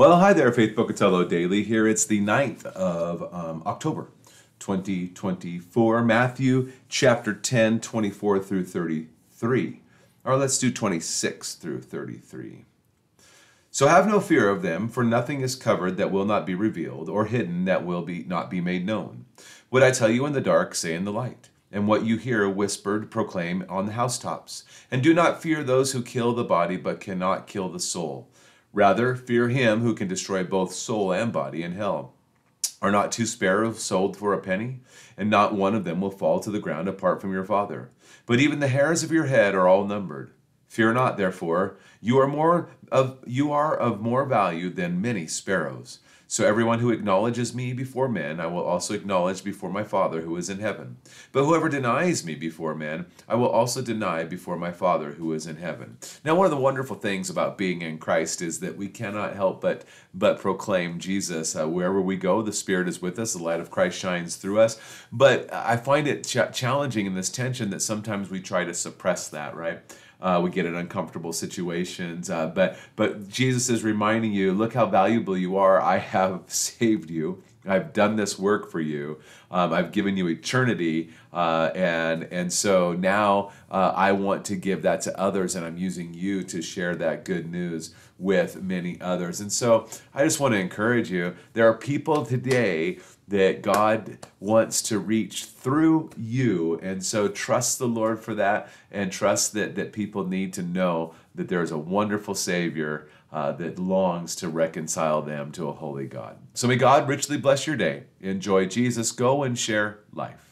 Well, hi there, Faith Pocatello Daily. Here it's the 9th of um, October, 2024. Matthew chapter 10, 24 through 33. Or let's do 26 through 33. So have no fear of them, for nothing is covered that will not be revealed, or hidden that will be not be made known. What I tell you in the dark, say in the light, and what you hear whispered, proclaim on the housetops. And do not fear those who kill the body, but cannot kill the soul Rather, fear him who can destroy both soul and body in hell. Are not two sparrows sold for a penny? And not one of them will fall to the ground apart from your Father. But even the hairs of your head are all numbered. Fear not, therefore, you are more of you are of more value than many sparrows. So everyone who acknowledges me before men, I will also acknowledge before my Father who is in heaven. But whoever denies me before men, I will also deny before my Father who is in heaven. Now, one of the wonderful things about being in Christ is that we cannot help but but proclaim Jesus uh, wherever we go. The Spirit is with us. The light of Christ shines through us. But I find it ch- challenging in this tension that sometimes we try to suppress that. Right uh, we get in uncomfortable situations. Uh, but but Jesus is reminding you, look how valuable you are. I have saved you. I've done this work for you. Um, I've given you eternity, uh, and and so now uh, I want to give that to others, and I'm using you to share that good news with many others. And so I just want to encourage you. There are people today that God wants to reach through you. And so trust the Lord for that and trust that, that people need to know that there's a wonderful Savior uh, that longs to reconcile them to a holy God. So may God richly bless your day. Enjoy Jesus. Go and share life.